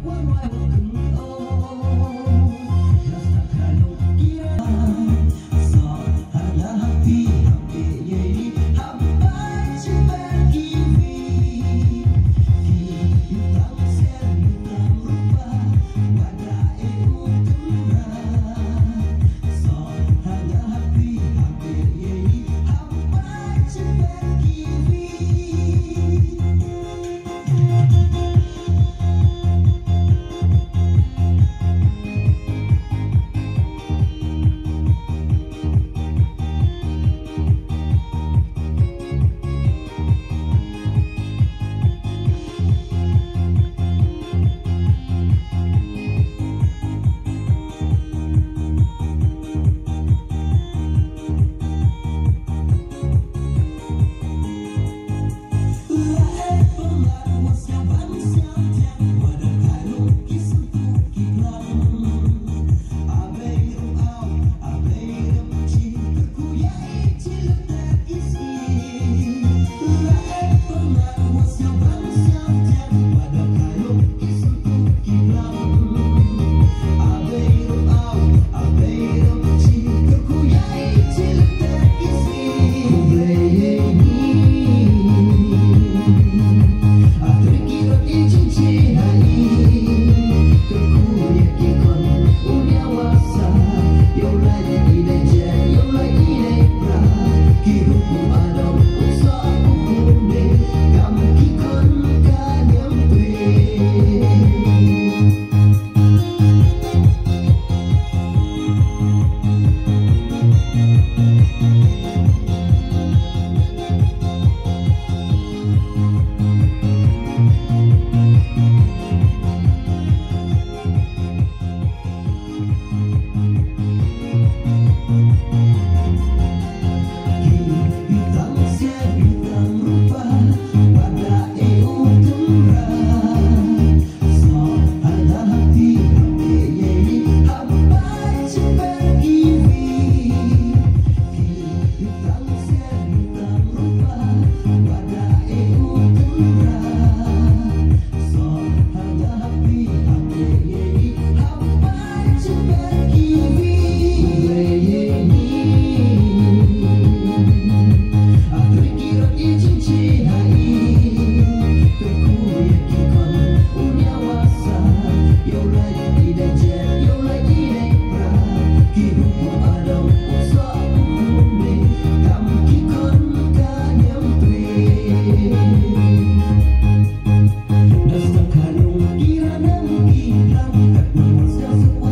When I was Let